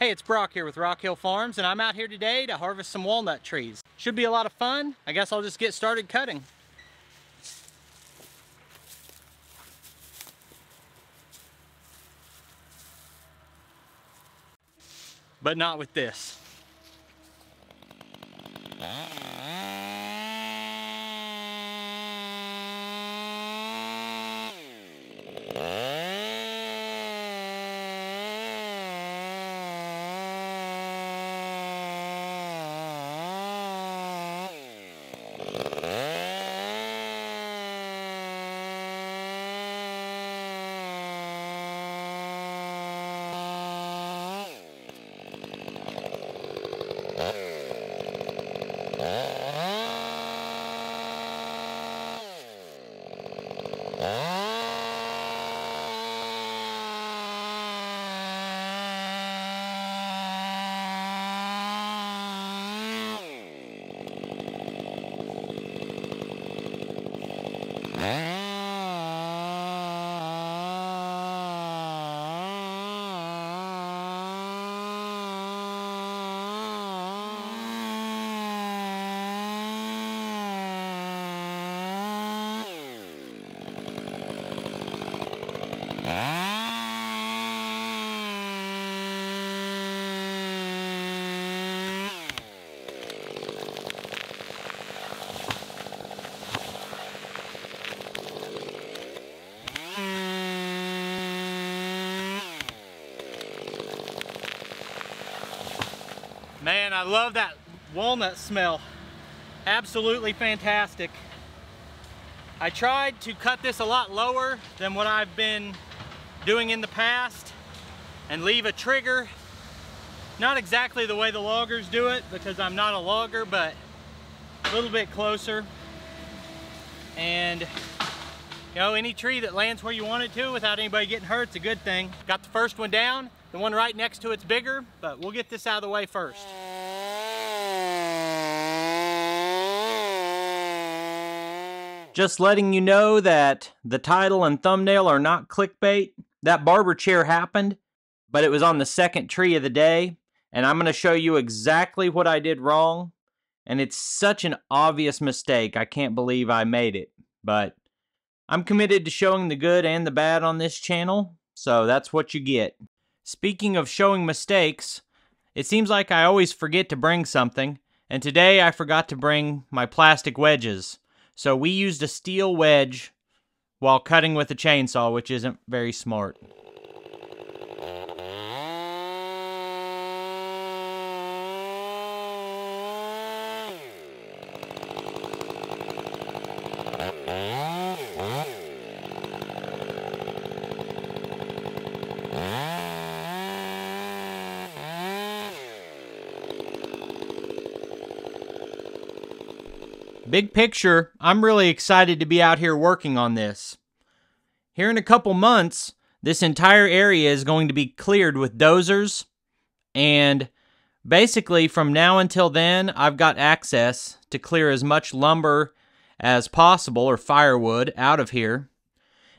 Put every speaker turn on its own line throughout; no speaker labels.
Hey, it's Brock here with Rock Hill Farms, and I'm out here today to harvest some walnut trees. Should be a lot of fun. I guess I'll just get started cutting. But not with this. Ah. I love that walnut smell. Absolutely fantastic. I tried to cut this a lot lower than what I've been doing in the past and leave a trigger. Not exactly the way the loggers do it because I'm not a logger, but a little bit closer. And you know, any tree that lands where you want it to without anybody getting hurt, it's a good thing. Got the first one down. The one right next to it's bigger, but we'll get this out of the way first. Just letting you know that the title and thumbnail are not clickbait. That barber chair happened, but it was on the second tree of the day, and I'm going to show you exactly what I did wrong. And it's such an obvious mistake, I can't believe I made it. But I'm committed to showing the good and the bad on this channel, so that's what you get. Speaking of showing mistakes, it seems like I always forget to bring something, and today I forgot to bring my plastic wedges. So we used a steel wedge while cutting with a chainsaw, which isn't very smart. Big picture, I'm really excited to be out here working on this. Here in a couple months, this entire area is going to be cleared with dozers, and basically from now until then, I've got access to clear as much lumber as possible or firewood out of here.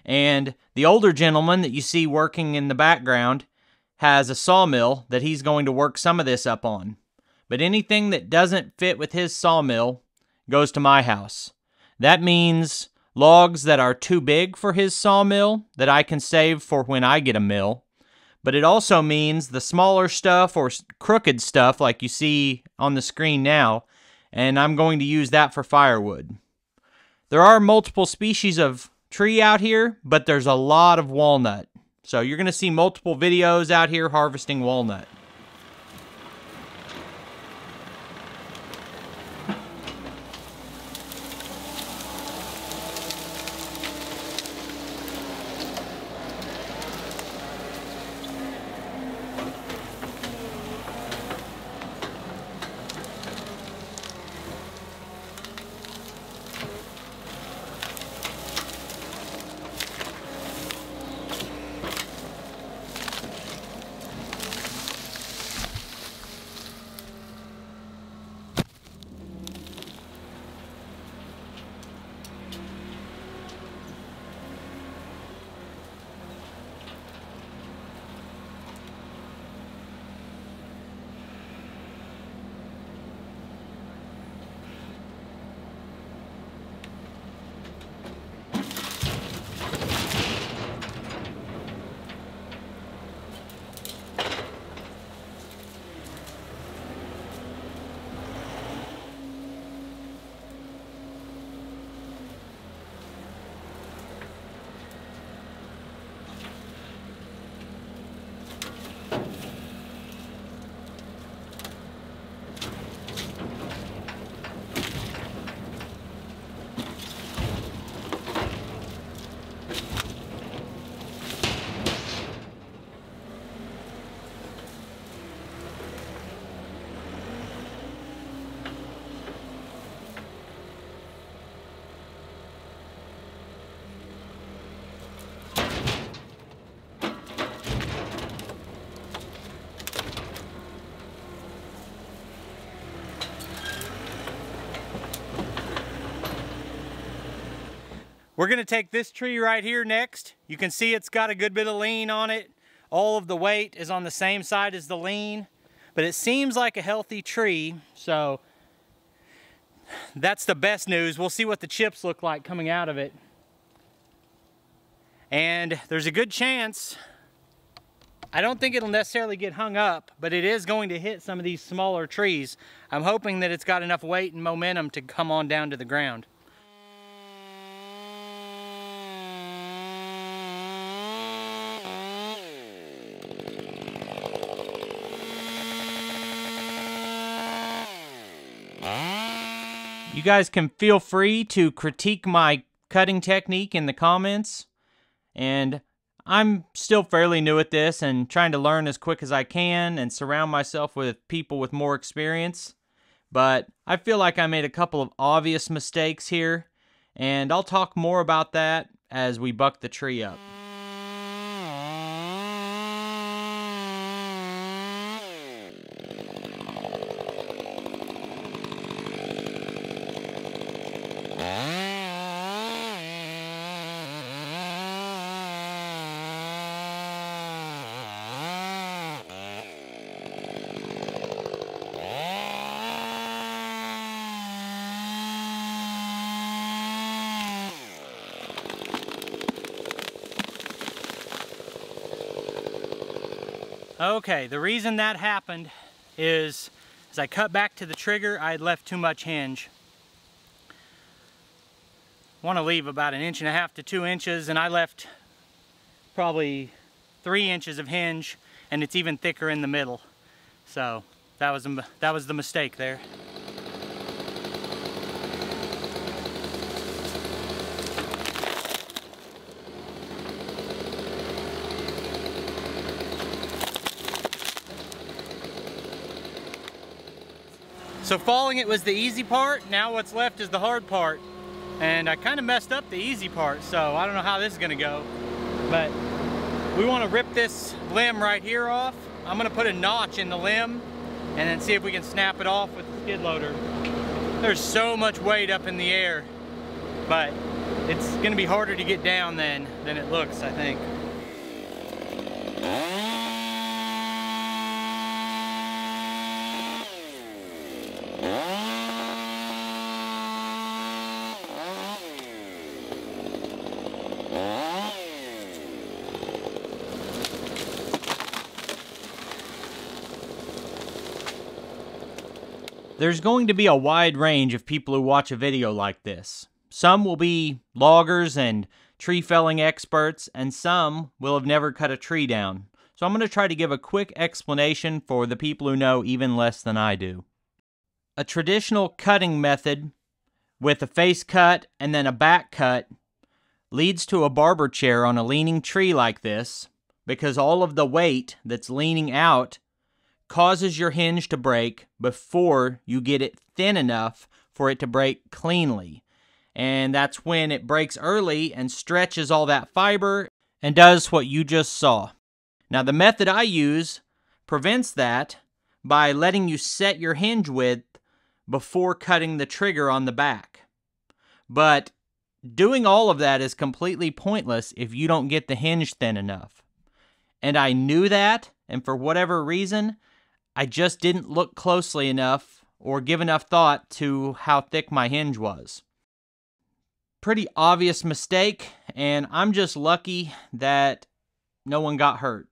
And the older gentleman that you see working in the background has a sawmill that he's going to work some of this up on. But anything that doesn't fit with his sawmill goes to my house. That means logs that are too big for his sawmill that I can save for when I get a mill. But it also means the smaller stuff or crooked stuff like you see on the screen now, and I'm going to use that for firewood. There are multiple species of tree out here, but there's a lot of walnut. So you're going to see multiple videos out here harvesting walnut. We're gonna take this tree right here next. You can see it's got a good bit of lean on it. All of the weight is on the same side as the lean, but it seems like a healthy tree, so that's the best news. We'll see what the chips look like coming out of it. And there's a good chance, I don't think it'll necessarily get hung up, but it is going to hit some of these smaller trees. I'm hoping that it's got enough weight and momentum to come on down to the ground. You guys can feel free to critique my cutting technique in the comments. And I'm still fairly new at this and trying to learn as quick as I can and surround myself with people with more experience. But I feel like I made a couple of obvious mistakes here, and I'll talk more about that as we buck the tree up. Okay, the reason that happened is as I cut back to the trigger, I had left too much hinge. want to leave about an inch and a half to two inches and I left probably three inches of hinge and it's even thicker in the middle. So that was, a, that was the mistake there. So falling it was the easy part. Now what's left is the hard part. And I kind of messed up the easy part, so I don't know how this is gonna go. But we wanna rip this limb right here off. I'm gonna put a notch in the limb and then see if we can snap it off with the skid loader. There's so much weight up in the air, but it's gonna be harder to get down than, than it looks, I think. There's going to be a wide range of people who watch a video like this. Some will be loggers and tree felling experts, and some will have never cut a tree down. So I'm going to try to give a quick explanation for the people who know even less than I do. A traditional cutting method with a face cut and then a back cut leads to a barber chair on a leaning tree like this because all of the weight that's leaning out causes your hinge to break before you get it thin enough for it to break cleanly. And that's when it breaks early and stretches all that fiber and does what you just saw. Now, the method I use prevents that by letting you set your hinge width before cutting the trigger on the back. But doing all of that is completely pointless if you don't get the hinge thin enough. And I knew that, and for whatever reason, I just didn't look closely enough or give enough thought to how thick my hinge was. Pretty obvious mistake, and I'm just lucky that no one got hurt.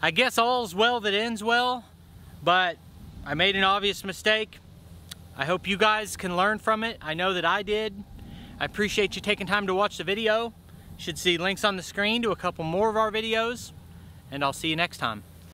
I guess all's well that ends well, but I made an obvious mistake. I hope you guys can learn from it. I know that I did. I appreciate you taking time to watch the video. You should see links on the screen to a couple more of our videos, and I'll see you next time.